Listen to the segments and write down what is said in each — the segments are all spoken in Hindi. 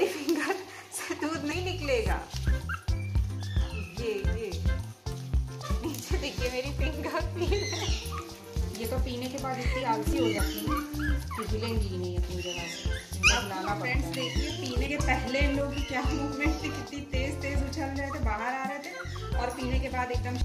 मेरी फिंगर से दूध नहीं निकलेगा। ये ये। नीचे देखिए मेरी फिंगर पी ये तो पीने के बाद इतनी आलसी हो जाती है। कि हिलेंगी ही नहीं अपनी जगह से। फ्रेंड्स देखिए पीने के पहले इन लोगों की क्या मूवमेंट थी? कितनी तेज तेज उछल रहे थे बाहर आ रहे थे और पीने के बाद एकदम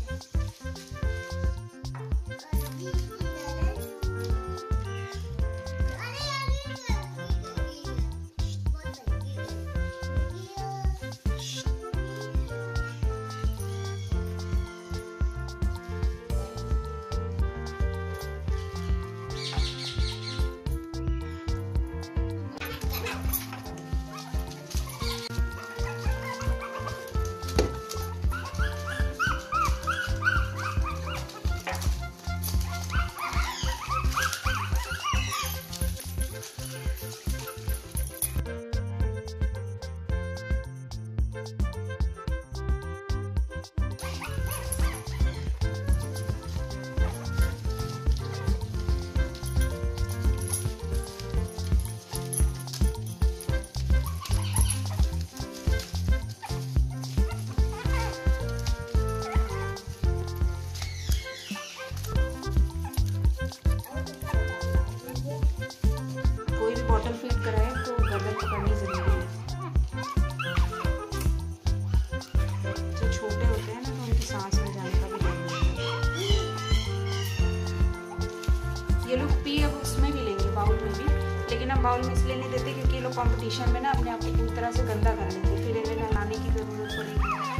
बाउल में इसलिए नहीं देते क्योंकि ये लोग कॉम्पिटिशन में ना अपने आप को पूरी तरह से गंदा कर लेते फिर इन्हें नहलाने की ज़रूरत पड़ेगी।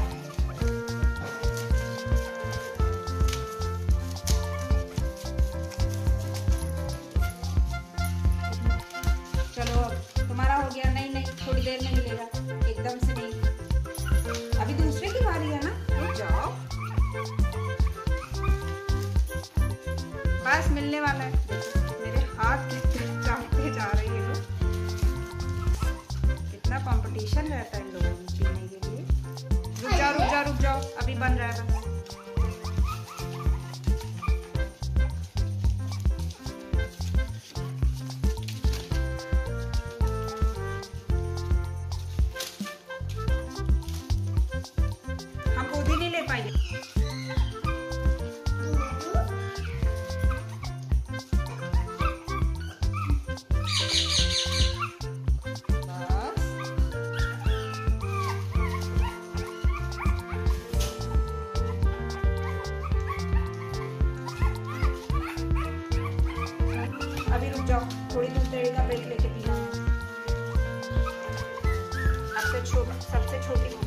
ಟಾಟಾ थोड़ी देर देर का ब्रेक लेके पीना सबसे छोटी सबसे छोटी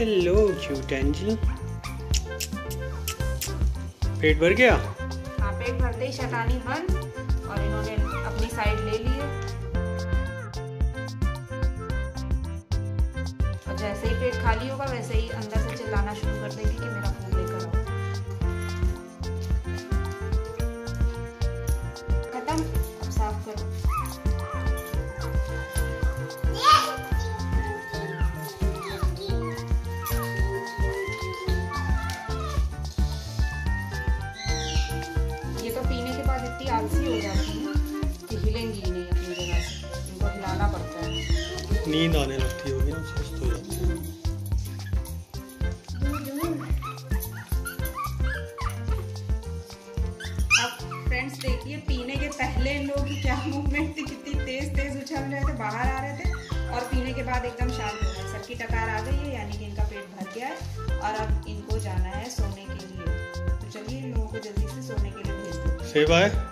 हेलो क्यूट एंजल पेट भर गया? हाँ पेट भरते ही शैतानी बंद और इन्होंने अपनी साइड ले ली है। और जैसे ही पेट खाली होगा, वैसे ही अंदर से चिल्लाना शुरू कर देंगे कि मेरा फ़ोन लेकर आओ। आलसी हो जाती है। कि हिलेंगी ही नहीं अपनी जगह से। इनको हिलाना पड़ता है। नींद आने लगती होगी ना सुस्त हो जाती है फ्रेंड्स देखिए पीने के पहले इन लोगों की क्या मूवमेंट थी? कितनी तेज तेज उछल रहे थे बाहर आ रहे थे। और पीने के बाद एकदम शांत हो गए। सबकी टकार आ गई है यानी कि इनका पेट भर गया है। और अब इनको जाना है सोने के लिए। तो चलिए इन लोगों को जल्दी से से बाय